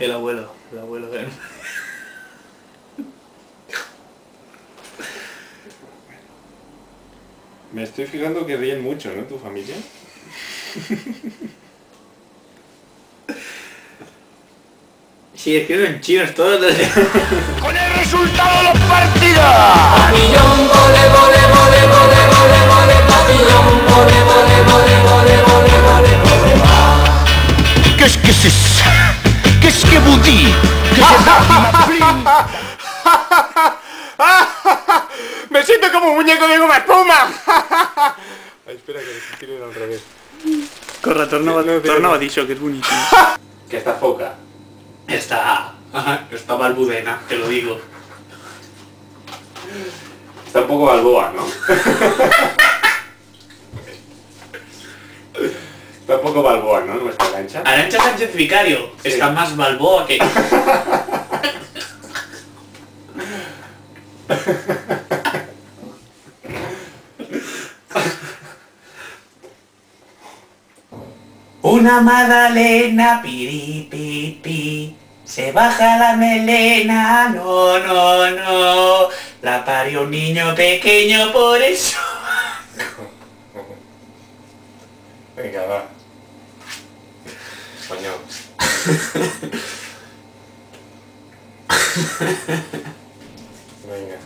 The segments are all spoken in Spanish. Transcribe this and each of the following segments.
El abuelo, el abuelo de... Me estoy fijando que ríen mucho, ¿no? Tu familia. Sí, es que en chinos todos los... Con el resultado de los partidos. Papillón, vole, vole, al revés. Corre, torna, No, que es buenísimo. Que esta foca. Está... Está balbudena, te lo digo. Está un poco balboa, ¿no? Está un poco balboa, ¿no? Nuestra cancha. Arancha Sánchez Vicario está más balboa que... Una magdalena, piri, pi, pi, se baja la melena, no, no, no, la parió un niño pequeño por eso. Venga, va. Coño. Venga.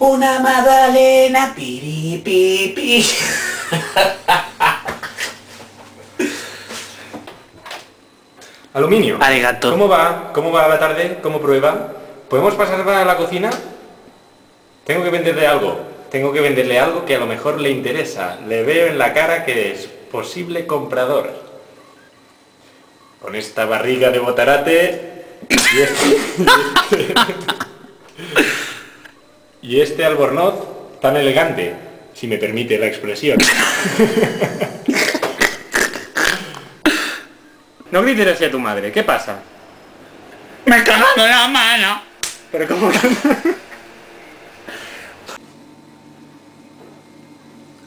Una magdalena, piri, pi, pi. Aluminio. ¿Cómo va? ¿Cómo va la tarde? ¿Cómo prueba? ¿Podemos pasar a la cocina? Tengo que venderle algo. Tengo que venderle algo que a lo mejor le interesa. Le veo en la cara que es posible comprador. Con esta barriga de botarate y este, y este albornoz tan elegante, si me permite la expresión. No grites así a tu madre, ¿qué pasa? Me dando la mano. Pero como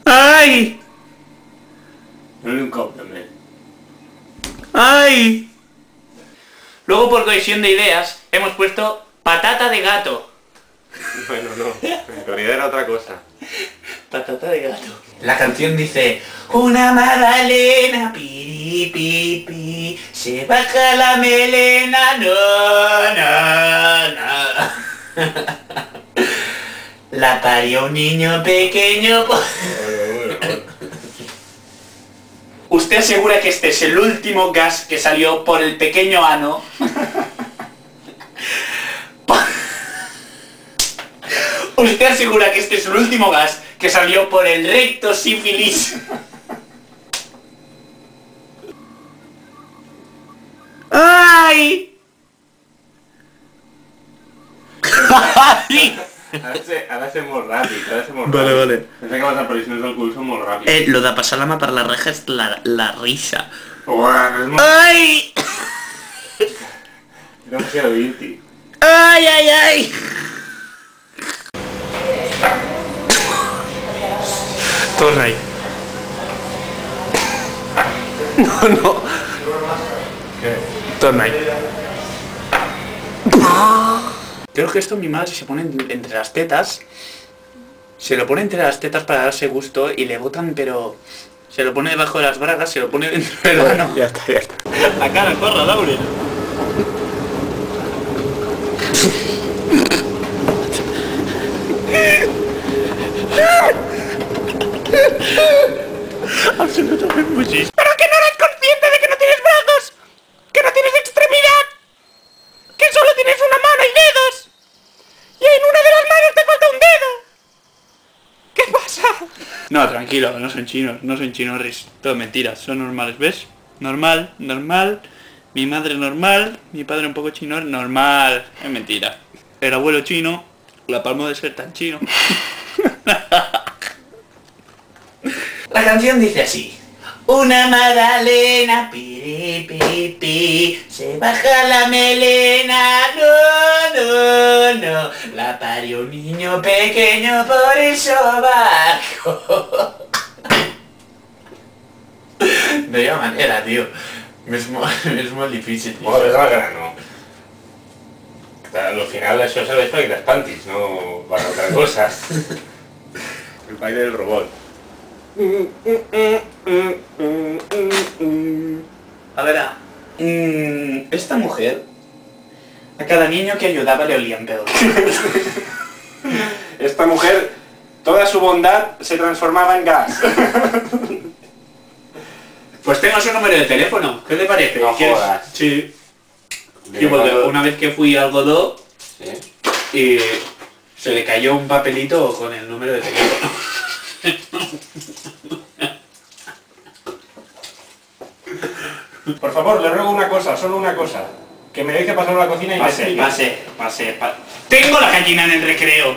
¡Ay! No un cop també. ¡Ay! Luego por cohesión de ideas hemos puesto patata de gato. Bueno, no. En realidad era otra cosa. Patata de gato. La canción dice Una magdalena, pi, pi, pi, se baja la melena, no, no, no. La parió un niño pequeño. ¿Usted asegura que este es el último gas que salió por el pequeño ano? ¿Usted asegura que este es el último gas que salió por el recto sífilis? ¡Ay! ¡Ay! Ser, ara ser molt ràpid, ara ser molt Vale, vale. Pensa que les aparicions del cul són molt ràpides. Eh, lo de pasar la per la reja es la, la risa. ¡Ay! Demasiado inti. ¡Ay, ay, ay! Torna ahí. No, no. Torna ahí. Creo que esto mi madre se pone en- entre las tetas. Se lo pone entre las tetas para darse gusto y le botan, pero... Se lo pone debajo de las bragas, se lo pone dentro del ano. Ya está, ya está. La cara, corra, Laurel. Absolutamente. ¡Pero que no eres consciente de que no tienes brazos! ¡Que no tienes extremidad! ¡Que solo tienes una mano y dedos! ¡Y en una de las manos te falta un dedo! ¿Qué pasa? No, tranquilo, no son chinos, no son chinos, Riz. Todo mentiras, son normales, ¿ves? Normal, normal. Mi madre normal, mi padre un poco chino, normal. Es mentira. El abuelo chino, la palma de ser tan chino. La canción dice así. Una magdalena, piri, pi, pi, se baja la melena, no, no, no, la parió un niño pequeño por eso bajo. De esa manera, tío. És molt difícil. Molt més al grano. Al final això serveix perquè t'espantis, no per altra cosa. El baile del robot. A ver, mm, esta mujer, a cada niño que ayudaba le olían pedo. Esta mujer, toda su bondad se transformaba en gas. Pues tengo su número de teléfono, ¿qué te parece? No ¿Quieres? jodas. Sí. Porque una vez que fui al Godó Sí. y se le cayó un papelito con el número de teléfono. Por favor, le ruego una cosa, solo una cosa. Que me deje pasar a la cocina y me Pase, explique. pase, pase, pa- ¡Tengo la gallina en el recreo!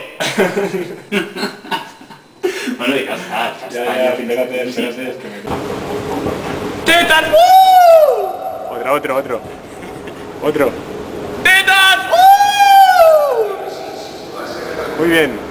bueno, ya está, ya Ya, espérate, espérate, es que me... ¡Tetas! Otro, otro, otro. Otro. ¡Tetas! Muy bien.